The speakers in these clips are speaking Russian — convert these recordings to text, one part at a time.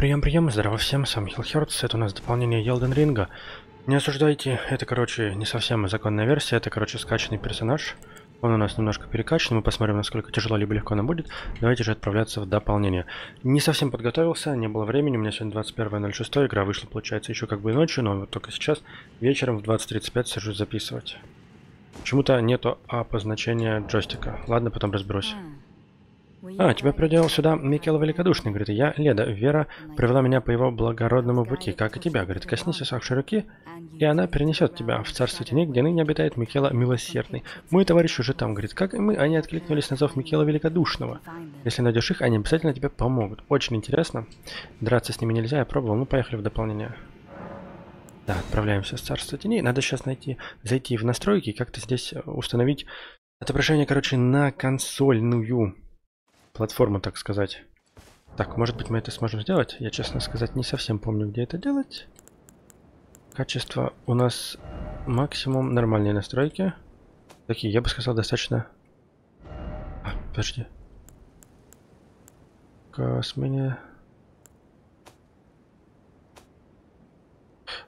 Прием, прием, здорово всем, сам Хилхерц, это у нас дополнение Елден Ринга. Не осуждайте, это, короче, не совсем законная версия, это, короче, скачанный персонаж. Он у нас немножко перекачан, мы посмотрим, насколько тяжело либо легко нам будет. Давайте же отправляться в дополнение. Не совсем подготовился, не было времени, у меня сегодня 21.06, игра вышла, получается, еще как бы ночью, но вот только сейчас, вечером в 20.35 сажусь записывать. Почему-то нету обозначения джойстика. Ладно, потом разберусь. А, тебя привел сюда Микел Великодушный, говорит, я Леда. Вера привела меня по его благородному пути, как и тебя, говорит, коснись усохшей руки, и она перенесет тебя в царство теней, где ныне обитает Микела Милосердный. Мой товарищ уже там, говорит, как и мы, они откликнулись на зов Микела Великодушного. Если найдешь их, они обязательно тебе помогут. Очень интересно. Драться с ними нельзя, я пробовал, ну поехали в дополнение. Да, отправляемся в царство теней. Надо сейчас найти, зайти в настройки, как-то здесь установить отображение, короче, на консольную платформу, так сказать. Так, может быть мы это сможем сделать? Я, честно сказать, не совсем помню, где это делать. Качество у нас максимум нормальные настройки. Такие, я бы сказал, достаточно... А, подожди. Космения...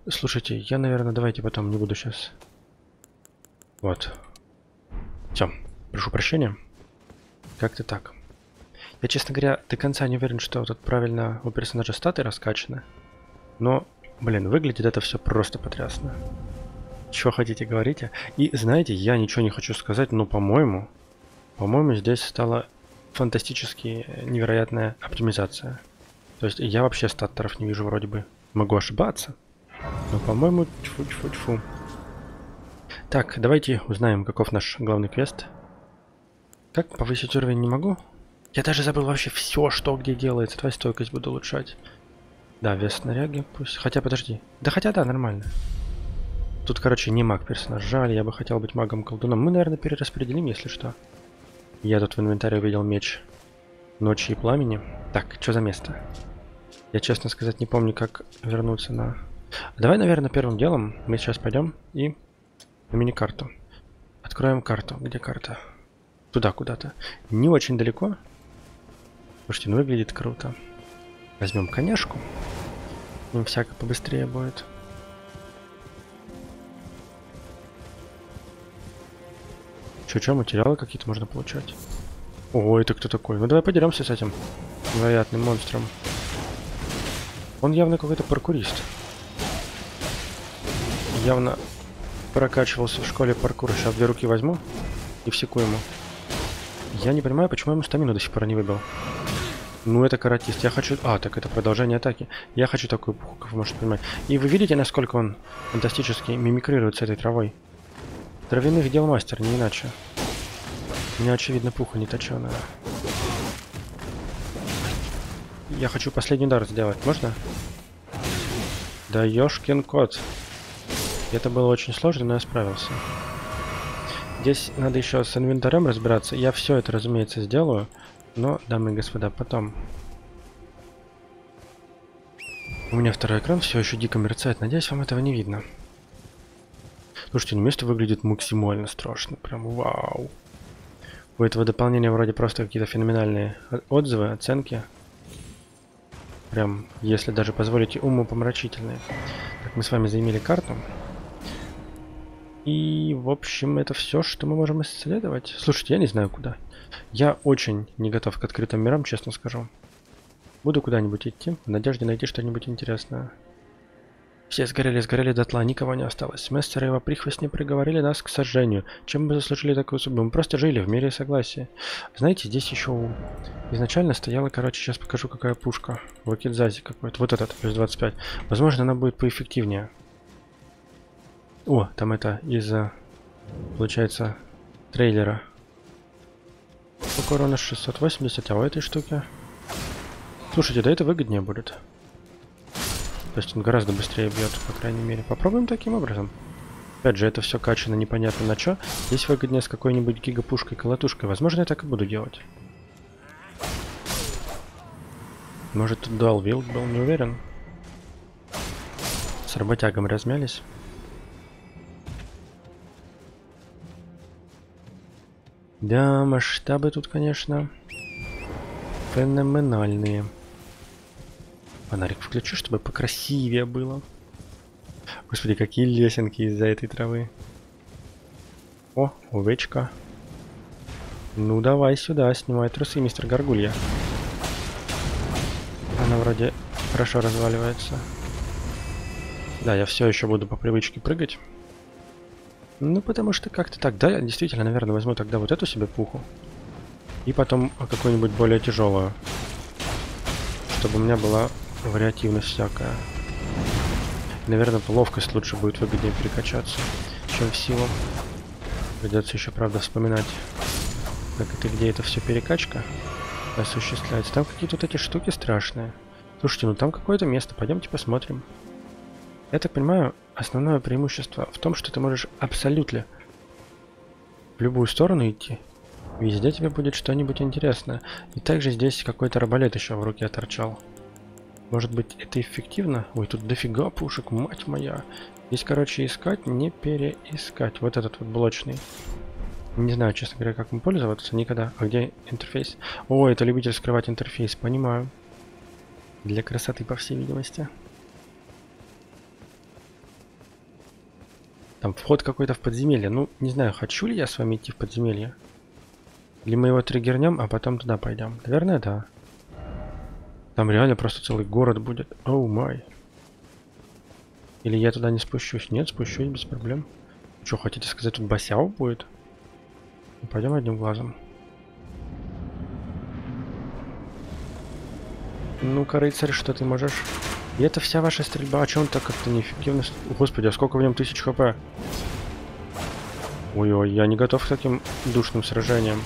Слушайте, я, наверное, давайте потом не буду сейчас. Вот. Все, прошу прощения. Как-то так. Я, честно говоря, до конца не уверен, что тут правильно у персонажа статы раскачаны. Но, блин, выглядит это все просто потрясно. Чего хотите, говорите. И, знаете, я ничего не хочу сказать, но, по-моему, по-моему, здесь стала фантастически невероятная оптимизация. То есть я вообще статтеров не вижу вроде бы. Могу ошибаться. Но, по-моему, тьфу-тьфу-тьфу. Так, давайте узнаем, каков наш главный квест. Как повысить уровень не могу? Я даже забыл вообще все, что где делается. Давай стойкость буду улучшать. Да, вес снаряги пусть. Хотя, подожди. Да хотя, да, нормально. Тут, короче, не маг персонаж. Жаль, я бы хотел быть магом-колдуном. Мы, наверное, перераспределим, если что. Я тут в инвентаре увидел меч ночи и пламени. Так, что за место? Я, честно сказать, не помню, как вернуться на... Давай, наверное, первым делом мы сейчас пойдем и на мини-карту. Откроем карту. Где карта? Туда куда-то. Не очень далеко. Слушайте, ну выглядит круто. Возьмем коняшку. Им всяко побыстрее будет. Че, че, материалы какие-то можно получать? Ого, это кто такой? Ну давай подеремся с этим невероятным монстром. Он явно какой-то паркурист. Явно прокачивался в школе паркура. Сейчас две руки возьму и всеку ему. Я не понимаю, почему ему стамину до сих пор не выбил. Ну, это каратист. Я хочу... А, так это продолжение атаки. Я хочу такую пуху, вы можете понимать. И вы видите, насколько он фантастически мимикрирует с этой травой? Травяных дел мастер, не иначе. У меня, очевидно, пуха не. Я хочу последний удар сделать. Можно? Да ёшкин кот. Это было очень сложно, но я справился. Здесь надо еще с инвентарем разбираться. Я все это, разумеется, сделаю. Но, дамы и господа, потом. У меня второй экран все еще дико мерцает. Надеюсь, вам этого не видно. Слушайте, ну место выглядит максимально страшно. Прям вау. У этого дополнения вроде просто какие-то феноменальные отзывы, оценки. Прям, если даже позволите, умопомрачительные. Так, мы с вами заимели карту. И, в общем, это все, что мы можем исследовать. Слушайте, я не знаю куда. Я очень не готов к открытым мирам, честно скажу. Буду куда-нибудь идти, в надежде найти что-нибудь интересное. Все сгорели, сгорели дотла, никого не осталось. Мессер и его прихвостни приговорили нас к сожжению. Чем мы заслужили такую судьбу? Мы просто жили в мире согласия. Знаете, здесь еще изначально стояла, короче, сейчас покажу, какая пушка. Вакидзази какой-то. Вот этот, плюс 25. Возможно, она будет поэффективнее. О, там это из-за, получается, трейлера. Сколько урона 680, а у этой штуки? Слушайте, да это выгоднее будет. То есть он гораздо быстрее бьет, по крайней мере. Попробуем таким образом. Опять же, это все качано непонятно на что. Здесь выгоднее с какой-нибудь гигапушкой-колотушкой. Возможно, я так и буду делать. Может, тут дуал вилд был, не уверен. С работягом размялись. Да, масштабы тут, конечно, феноменальные. Фонарик включу, чтобы покрасивее было. Господи, какие лесенки из-за этой травы. О, овечка. Ну давай сюда, снимай трусы, мистер Горгулья. Она вроде хорошо разваливается. Да, я все еще буду по привычке прыгать. Ну, потому что как-то так. Да, я действительно, наверное, возьму тогда вот эту себе пуху. И потом какую-нибудь более тяжелую. Чтобы у меня была вариативность всякая. Наверное, ловкость лучше будет выгоднее перекачаться, чем в силу. Придется еще, правда, вспоминать, как это, где это все перекачка осуществляется. Там какие-то вот эти штуки страшные. Слушайте, ну там какое-то место, пойдемте посмотрим. Я так понимаю, основное преимущество в том, что ты можешь абсолютно в любую сторону идти. Везде тебе будет что-нибудь интересное. И также здесь какой-то арбалет еще в руке торчал. Может быть это эффективно? Ой, тут дофига пушек, мать моя. Здесь, короче, искать, не переискать. Вот этот вот блочный. Не знаю, честно говоря, как им пользоваться никогда. А где интерфейс? О, это любитель скрывать интерфейс, понимаю. Для красоты, по всей видимости. Там вход какой-то в подземелье. Ну, не знаю, хочу ли я с вами идти в подземелье. Или мы его триггернем, а потом туда пойдем. Наверное, да. Там реально просто целый город будет. Оу oh май. Или я туда не спущусь? Нет, спущусь без проблем. Что, хотите сказать, тут басяу будет? Ну, пойдем одним глазом. Ну-ка, рыцарь, что ты можешь? И это вся ваша стрельба. А че он так как-то неэффективно... Господи, а сколько в нем тысяч хп? Ой-ой, я не готов к таким душным сражениям.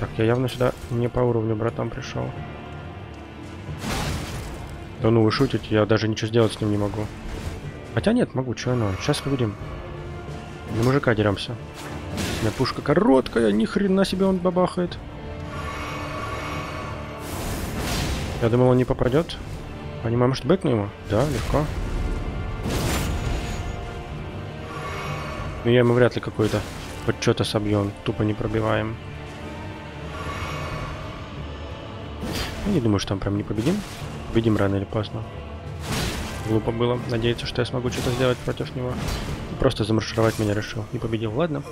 Так, я явно сюда не по уровню братан пришел. Да ну вы шутите, я даже ничего сделать с ним не могу. Хотя нет, могу, что оно. Сейчас победим. На мужика деремся. У меня пушка короткая, ни хрена себе он бабахает. Я думал, он не попадет. Понимаю, может бэкну ему? Да, легко. Но я ему вряд ли какой-то хоть что-то собьем. Тупо не пробиваем. Я не думаю, что там прям не победим. Победим рано или поздно. Глупо было надеяться, что я смогу что-то сделать против него. Просто замаршировать меня решил. И победил. Ладно.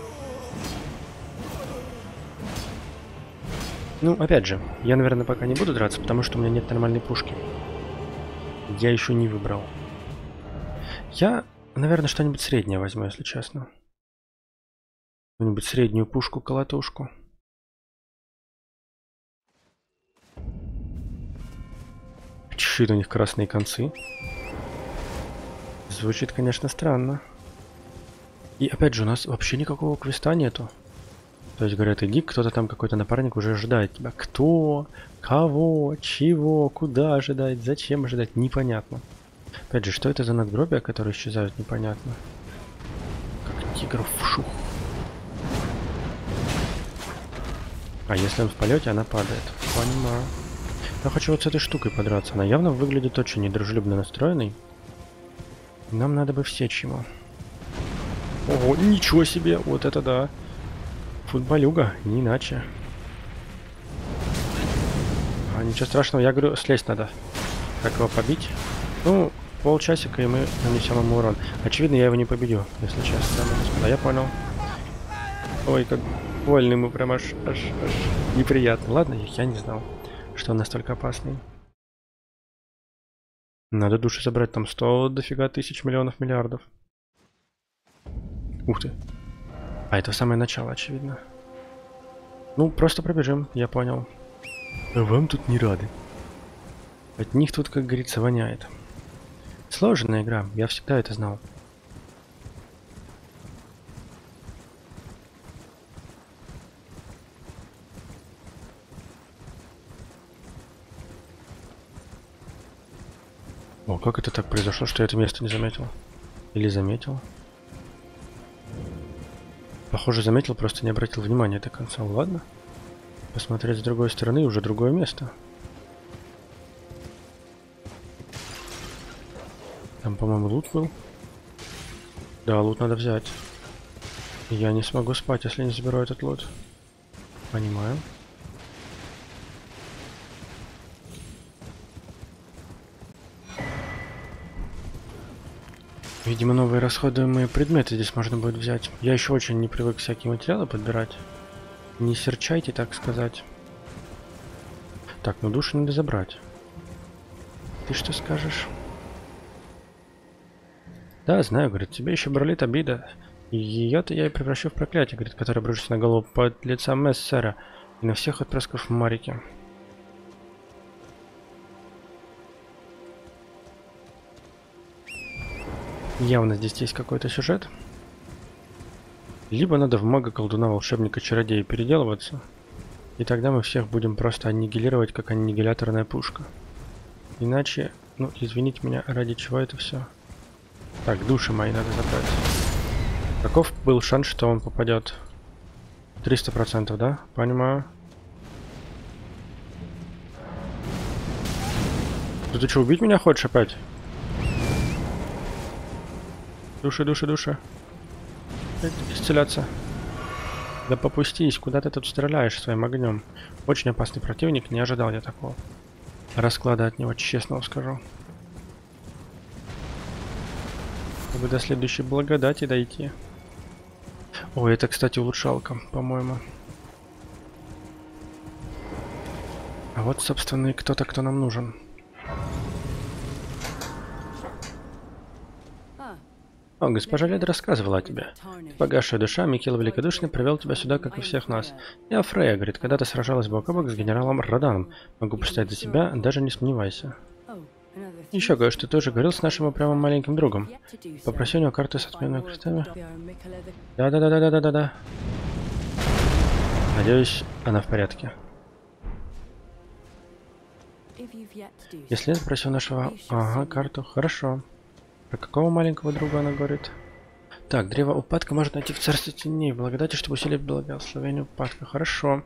Ну, опять же, я, наверное, пока не буду драться, потому что у меня нет нормальной пушки. Я еще не выбрал. Я, наверное, что-нибудь среднее возьму, если честно. Какую-нибудь среднюю пушку-колотушку. Чуть у них красные концы. Звучит, конечно, странно. И опять же, у нас вообще никакого квеста нету. То есть, говорят, иди, кто-то там, какой-то напарник уже ожидает тебя. Кто? Кого? Чего? Куда ожидать? Зачем ожидать? Непонятно. Опять же, что это за надгробия, которые исчезают? Непонятно. Как тигров шух. А если он в полете, она падает. Понимаю. Я хочу вот с этой штукой подраться. Она явно выглядит очень недружелюбно настроенной. Нам надо бы всечь ему. Ого, ничего себе! Вот это да! Футболюга, не иначе. А ничего страшного, я говорю, слезть надо. Как его побить? Ну, полчасика и мы нанесем ему урон. Очевидно, я его не победю, если честно. Да, я понял. Ой, как больно ему прям аж, аж, аж неприятно. Ладно, я не знал, что он настолько опасный. Надо души забрать, там 100 дофига тысяч миллионов миллиардов. Ух ты. А, это самое начало, очевидно. Ну, просто пробежим, я понял. А вам тут не рады. От них тут, как говорится, воняет. Сложная игра, я всегда это знал. О, как это так произошло, что я это место не заметил? Или заметил? Похоже, заметил, просто не обратил внимания до конца. Ладно. Посмотреть с другой стороны, уже другое место. Там, по-моему, лут был. Да, лут надо взять. Я не смогу спать, если не заберу этот лут. Понимаю. Видимо, новые расходуемые предметы здесь можно будет взять. Я еще очень не привык всякие материалы подбирать. Не серчайте, так сказать. Так, ну душу надо забрать. Ты что скажешь? Да, знаю, говорит, тебе еще бралит обида. Ее-то я и превращу в проклятие, говорит, которое бросится на голову под лица Мессера и на всех отпрысков в Явно здесь есть какой-то сюжет. Либо надо в мага, колдуна, волшебника, чародея переделываться. И тогда мы всех будем просто аннигилировать, как аннигиляторная пушка. Иначе, ну, извините меня, ради чего это все? Так, души мои надо забрать. Каков был шанс, что он попадет? 300%, да? Понимаю. Ты что, убить меня хочешь опять? Души, души, души. Исцеляться. Да попустись, куда ты тут стреляешь своим огнем? Очень опасный противник, не ожидал я такого. Расклада от него, честно скажу. Чтобы до следующей благодати дойти. Ой, это, кстати, улучшалка, по-моему. А вот, собственно, и кто-то, кто нам нужен. О, госпожа Леда рассказывала о тебе. Погасшая душа, Микел Великодушный привел тебя сюда, как и всех нас. Я Фрея, говорит, когда ты сражалась бок о бок с генералом Раданом. Могу постоять за тебя, даже не сомневайся. Еще кое-что ты тоже говорил с нашим упрямым маленьким другом. Попроси у него карту с отменными крестами. Да-да-да-да-да-да-да. Надеюсь, она в порядке. Если нет, просил нашего... Ага, карту. Хорошо. Про какого маленького друга она говорит? Так, древо упадка можно найти в царстве теней. Благодати, чтобы усилить благословение упадка. Хорошо.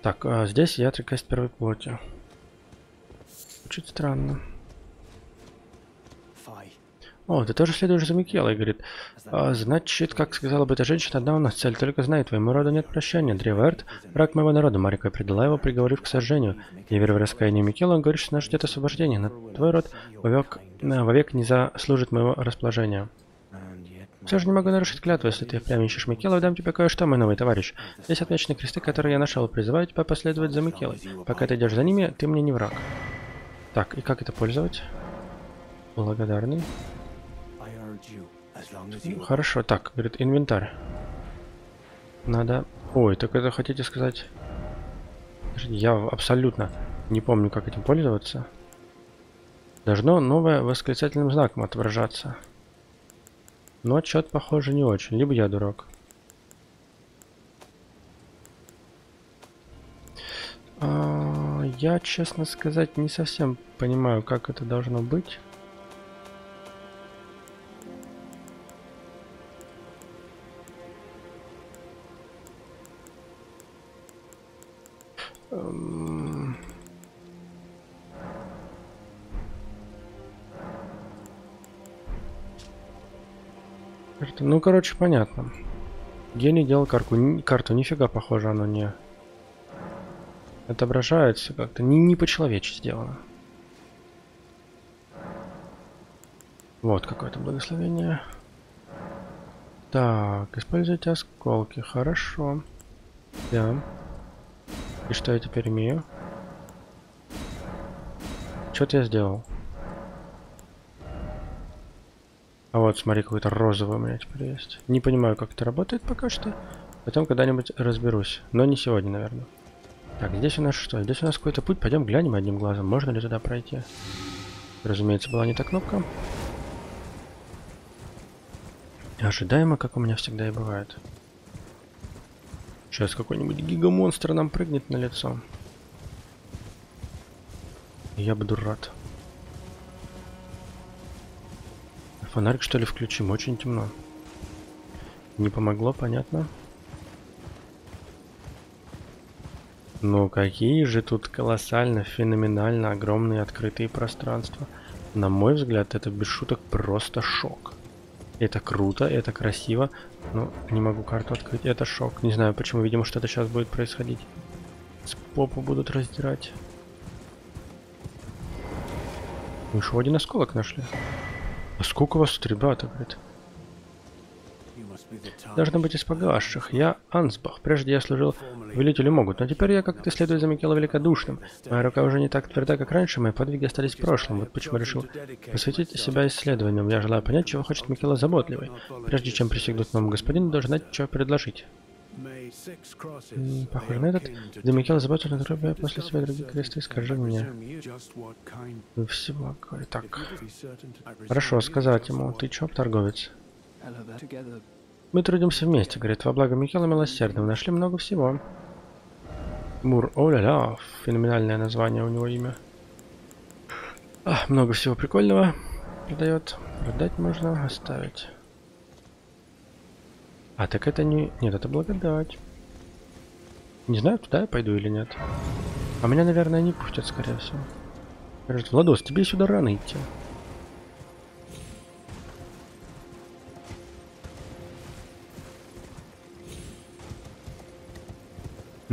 Так, а здесь я отрекаюсь первой плоти. Очень странно. О, ты тоже следуешь за Микелой, говорит. А, значит, как сказала бы эта женщина, одна у нас цель, только знает, твоему роду нет прощения. Древард, враг моего народа, Марика предала его, приговорив к сожжению. Я верю в раскаяние Микела, он говорит, что нас ждет освобождение, но твой род вовек, э, вовек не заслужит моего расположения. Все же не могу нарушить клятву, если ты впрямь ищешь Микелу, дам тебе кое-что, мой новый товарищ. Здесь отмечены кресты, которые я нашел. Призываю тебя последовать за Микелой. Пока ты идешь за ними, ты мне не враг. Так, и как это пользовать? Благодарный. Хорошо, так, говорит, инвентарь. Надо... Ой, так это хотите сказать... Я абсолютно не помню, как этим пользоваться. Должно новое восклицательным знаком отображаться. Но отчет, похоже, не очень. Либо я дурак. А, я, честно сказать, не совсем понимаю, как это должно быть. Ну, короче, понятно. Гений делал карту. карту. Нифига похоже оно не... Отображается как-то. Не, не по-человечески сделано. Вот какое-то благословение. Так, используйте осколки. Хорошо. Да. И что я теперь имею? Что-то я сделал. А вот, смотри, какой-то розовый у меня теперь есть. Не понимаю, как это работает пока что. Потом когда-нибудь разберусь. Но не сегодня, наверное. Так, здесь у нас что? Здесь у нас какой-то путь. Пойдем глянем одним глазом. Можно ли туда пройти? Разумеется, была не та кнопка. Ожидаемо, как у меня всегда и бывает. Сейчас какой-нибудь гигамонстр нам прыгнет на лицо. Я буду рад. Фонарик что ли включим? Очень темно. Не помогло, понятно. Ну какие же тут колоссально, феноменально огромные открытые пространства. На мой взгляд, это без шуток просто шок. Это круто, это красиво, но не могу карту открыть. Это шок. Не знаю почему, видимо, что-то сейчас будет происходить. С попу будут раздирать. Мы еще один осколок нашли. А сколько у вас тут, ребята, говорит? Должно быть из погасших. Я Ансбах. Прежде я служил велителю могут, но теперь я как-то следую за Микело Великодушным. Моя рука уже не так тверда, как раньше, мои подвиги остались в прошлом. Вот почему решил посвятить себя исследованиям. Я желаю понять, чего хочет Микело Заботливый. Прежде чем присягнуть новому господину, должен знать, что предложить. Похоже на этот. Где Микело Заботливый, на после себя другие кресты, скажи мне. Всего. Так. Хорошо, сказать ему. Ты чё, торговец? Мы трудимся вместе, говорит, во благо Михаила Милосердного. Нашли много всего. Мур, о-ля-ля, феноменальное название у него имя. А, много всего прикольного продает. Продать можно, оставить. А, так это не... Нет, это благодать. Не знаю, туда я пойду или нет. А меня, наверное, не пустят, скорее всего. Говорит, Владос, тебе сюда рано идти.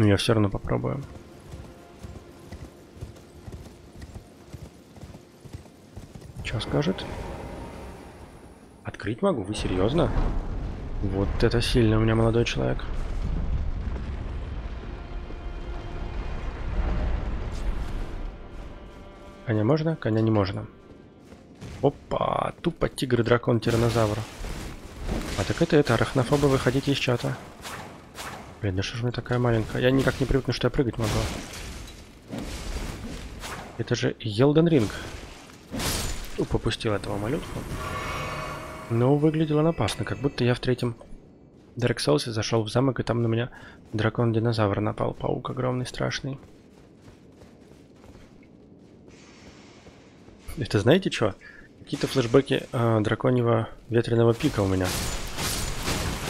Но я все равно попробую. Что скажет? Открыть могу? Вы серьезно? Вот это сильно у меня молодой человек. Коня можно? Коня не можно. Опа, тупо тигр, дракон, тиранозавр. А так это это, арахнофобы, выходите из чата. Блин, да что ж мне такая маленькая? Я никак не привыкну, что я прыгать могу. Это же Елден Ринг. Попустил этого малютку. Но выглядел он опасно, как будто я в третьем Dark Souls зашел в замок, и там на меня дракон-динозавр напал. Паук огромный, страшный. Это знаете что? Какие-то флешбеки э, драконьего ветреного пика у меня.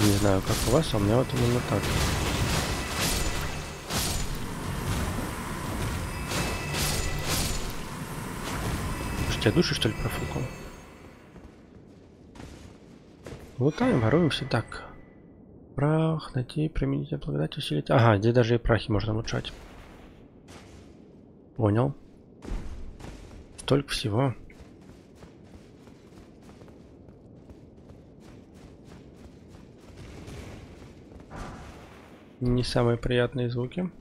Не знаю, как у вас, а у меня вот именно так. Тебя души, что ли, профукал? Лутаем, воруемся. Так. Прах, найти, применить, благодать, усилить. Ага, здесь даже и прахи можно улучшать. Понял. Столько всего. Не самые приятные звуки.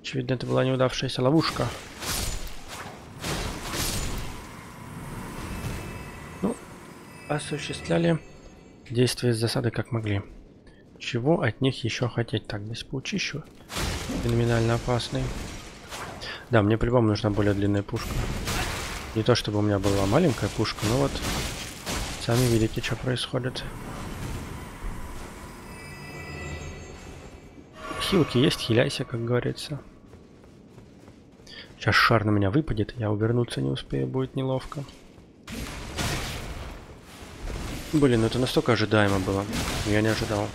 Очевидно, это была неудавшаяся ловушка. Осуществляли действия с засады как могли. Чего от них еще хотеть? Так, здесь паучищу. Феноменально опасный. Да, мне по-любому нужна более длинная пушка. Не то чтобы у меня была маленькая пушка, но вот сами видите, что происходит. Хилки есть, хиляйся, как говорится. Сейчас шар на меня выпадет, я увернуться не успею, будет неловко. Блин, это настолько ожидаемо было. Я не ожидал.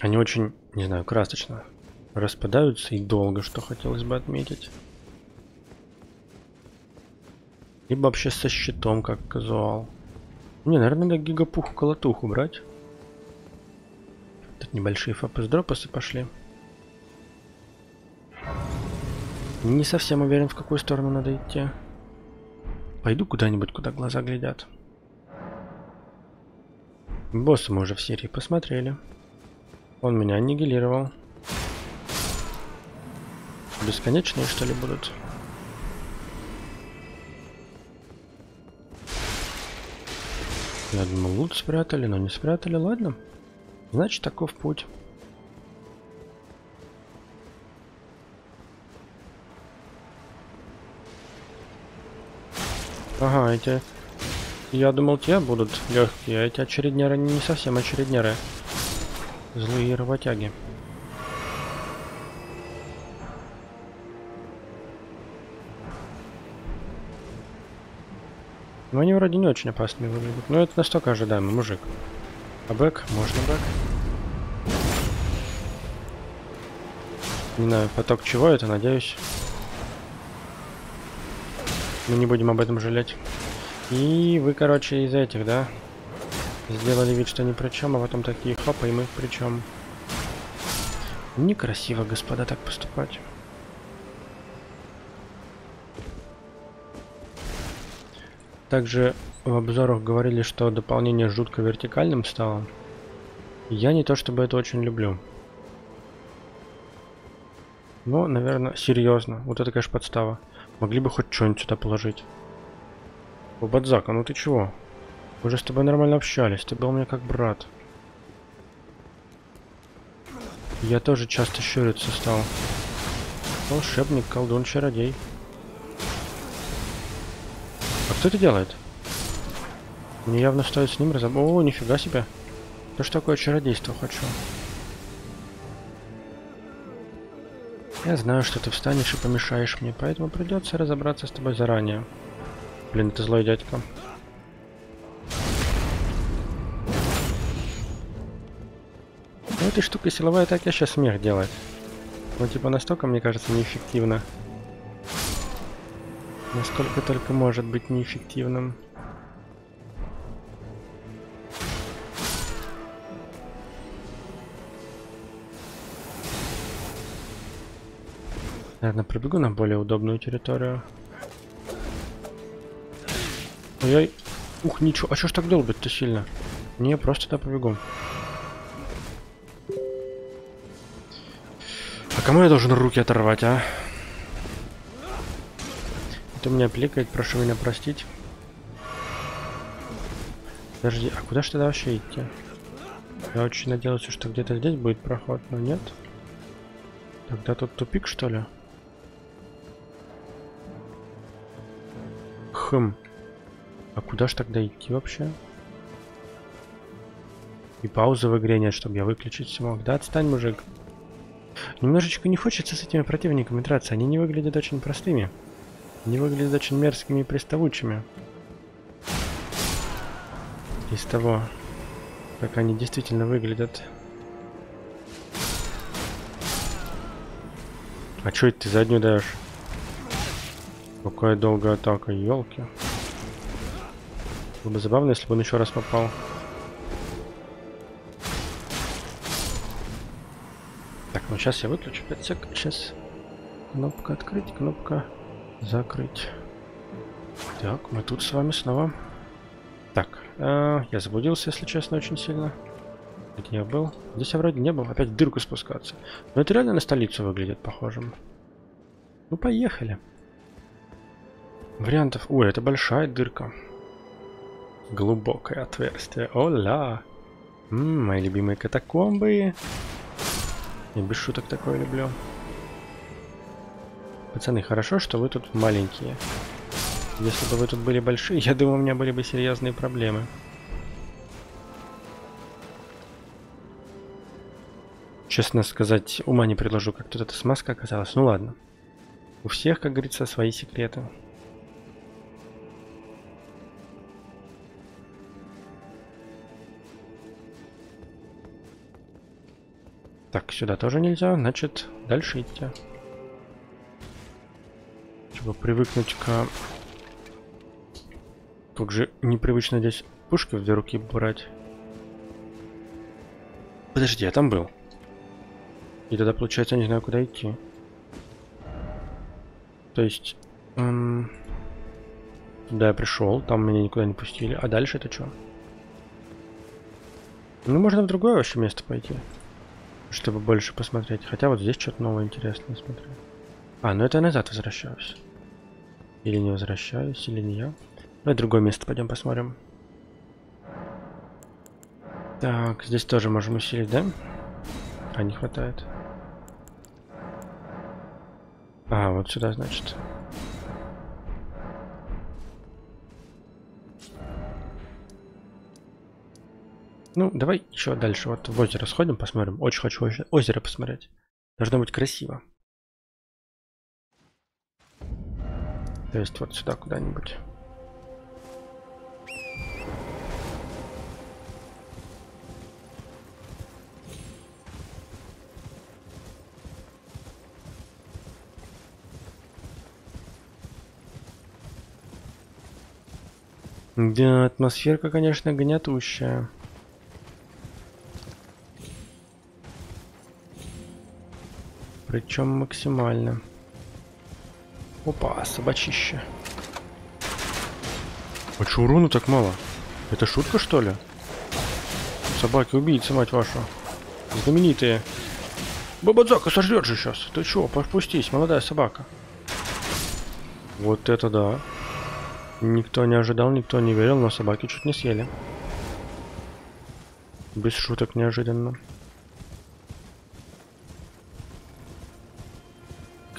Они очень, не знаю, красочно распадаются и долго, что хотелось бы отметить. Либо вообще со щитом, как казуал. Не, наверное, надо гигапуху-колотуху брать. Тут небольшие фапс-дропасы пошли. Не совсем уверен, в какую сторону надо идти. Пойду куда-нибудь, куда глаза глядят. Босса мы уже в серии посмотрели. Он меня аннигилировал. Бесконечные, что ли, будут? Я думал, лут спрятали, но не спрятали. Ладно. Значит, таков путь. Ага, эти... Я думал, те будут легкие, а эти очереднеры не совсем очереднеры. Злые работяги. Но они вроде не очень опасными выглядят. Но это настолько ожидаемый мужик. А бэк? Можно бэк? Не знаю, поток чего это, надеюсь. Мы не будем об этом жалеть. И вы, короче, из этих, да? Сделали вид, что ни при чем, а потом такие, хоп, и мы при чем. Некрасиво, господа, так поступать. Также в обзорах говорили, что дополнение жутко вертикальным стало. Я не то чтобы это очень люблю. Но, наверное, серьезно. Вот это, конечно, подстава. Могли бы хоть что-нибудь сюда положить. О, Бадзака, ну ты чего? Мы же с тобой нормально общались. Ты был мне как брат. Я тоже часто щуриться стал. Волшебник, колдун, чародей. А кто это делает? Мне явно стоит с ним разобраться. О, нифига себе. Да что такое чародейство хочу? Я знаю, что ты встанешь и помешаешь мне, поэтому придется разобраться с тобой заранее. Блин, это злой дядька. Ну, этой штукой силовая атака сейчас смех делать. Ну, типа, настолько, мне кажется, неэффективно. Насколько только может быть неэффективным. Наверное, пробегу на более удобную территорию. Ой-ой. Ух, ничего. А что ж так долбит-то сильно? Не, просто туда побегу. А кому я должен руки оторвать, а? Это меня пликает, прошу меня простить. Подожди, а куда же тогда вообще идти? Я очень надеялся, что где-то здесь будет проход, но нет. Тогда тут тупик, что ли? Хм. А куда ж тогда идти вообще? И паузы в игре нет, чтобы я выключить смог. Да отстань, мужик. Немножечко не хочется с этими противниками драться. Они не выглядят очень простыми. Они выглядят очень мерзкими и приставучими. Из того, как они действительно выглядят. А чё это ты заднюю даешь? Какая долгая атака, елки. Было бы забавно, если бы он еще раз попал. Так, ну сейчас я выключу 5 сек. Сейчас кнопка открыть, кнопка закрыть. Так, мы тут с вами снова. Так, э, я заблудился, если честно, очень сильно. Где я был? Здесь я вроде не был. Опять в дырку спускаться. Но это реально на столицу выглядит похожим. Ну, поехали. Вариантов... Ой, это большая дырка. Глубокое отверстие. Оля! Ммм, мои любимые катакомбы. Я без шуток такое люблю. Пацаны, хорошо, что вы тут маленькие. Если бы вы тут были большие, я думаю, у меня были бы серьезные проблемы. Честно сказать, ума не предложу, как тут эта смазка оказалась. Ну ладно. У всех, как говорится, свои секреты. Так, сюда тоже нельзя, значит, дальше идти. Чтобы привыкнуть к... Как же непривычно здесь пушки в две руки брать. Подожди, я там был. И тогда, получается, я не знаю, куда идти. То есть... Эм... Да, я пришел, там меня никуда не пустили. А дальше это что? Ну, можно в другое вообще место пойти чтобы больше посмотреть. Хотя вот здесь что-то новое интересное смотрю. А, ну это я назад возвращаюсь. Или не возвращаюсь, или не я. Давай другое место пойдем посмотрим. Так, здесь тоже можем усилить, да? А, не хватает. А, вот сюда, значит. Ну, давай еще дальше. Вот в озеро сходим, посмотрим. Очень хочу озеро посмотреть. Должно быть красиво. То есть вот сюда куда-нибудь. Да, атмосферка, конечно, гнетущая. Причем максимально. Опа, собачище. А чё урона так мало? Это шутка, что ли? Собаки-убийцы, мать вашу. Знаменитые. Бабадзака сожрет же сейчас. Ты чё, попустись, молодая собака. Вот это да. Никто не ожидал, никто не верил, но собаки чуть не съели. Без шуток неожиданно.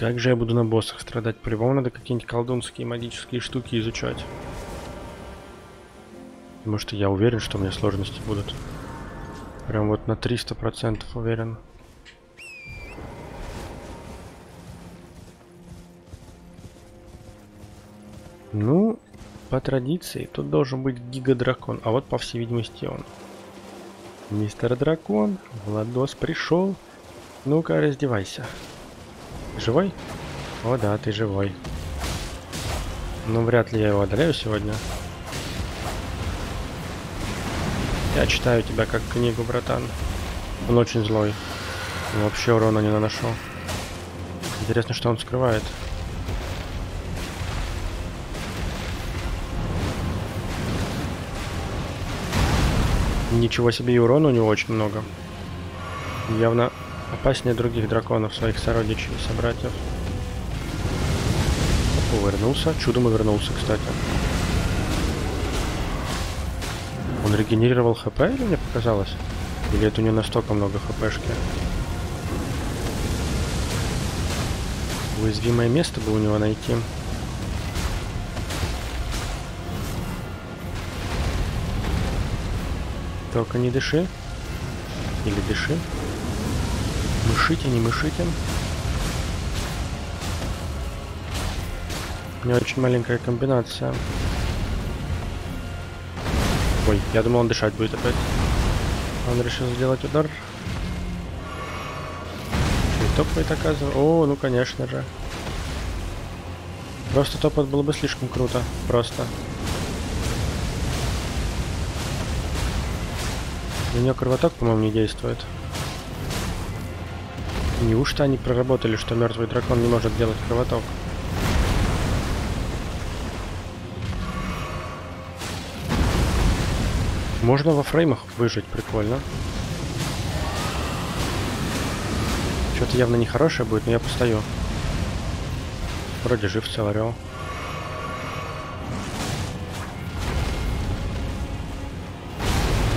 Как же я буду на боссах страдать? По-любому надо какие-нибудь колдунские магические штуки изучать. Потому что я уверен, что у меня сложности будут. Прям вот на 300% уверен. Ну, по традиции, тут должен быть гигадракон. А вот, по всей видимости, он. Мистер Дракон, Владос пришел. Ну-ка, раздевайся. Живой? О, да, ты живой. Ну, вряд ли я его одолею сегодня. Я читаю тебя как книгу, братан. Он очень злой. Вообще урона не наношу. Интересно, что он скрывает. Ничего себе, и урона у него очень много. Явно опаснее других драконов, своих сородичей и собратьев. Опа. Чудом и вернулся, кстати. Он регенерировал хп или мне показалось? Или это не настолько много хпшки? Уязвимое место бы у него найти. Только не дыши. Или дыши. Мышите, не мышите. У меня очень маленькая комбинация. Ой, я думал, он дышать будет опять. Он решил сделать удар. И топает оказывается. О, ну конечно же. Просто топот было бы слишком круто. Просто. У нее кровоток, по-моему, не действует. Неужто они проработали, что мертвый дракон не может делать кровоток? Можно во фреймах выжить, прикольно. Что-то явно нехорошее будет, но я постою. Вроде жив цел орел.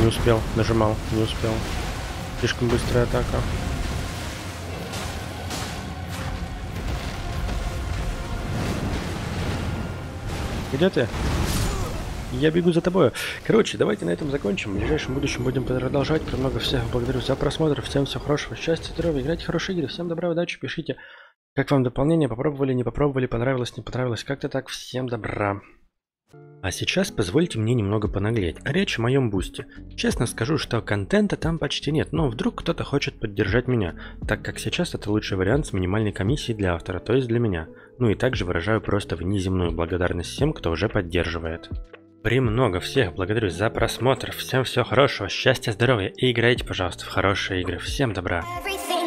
Не успел, нажимал, не успел. Слишком быстрая атака. Где ты? Я бегу за тобой. Короче, давайте на этом закончим. В ближайшем будущем будем продолжать. Премного всех благодарю за просмотр. Всем всего хорошего, счастья, здоровья. Играйте хорошие игры. Всем добра, удачи. Пишите, как вам дополнение. Попробовали, не попробовали, понравилось, не понравилось. Как-то так. Всем добра. А сейчас позвольте мне немного понаглеть. Речь о моем бусте. Честно скажу, что контента там почти нет, но вдруг кто-то хочет поддержать меня, так как сейчас это лучший вариант с минимальной комиссией для автора, то есть для меня. Ну и также выражаю просто внеземную благодарность всем, кто уже поддерживает. Премного всех благодарю за просмотр, всем всего хорошего, счастья, здоровья и играйте, пожалуйста, в хорошие игры. Всем добра! Everything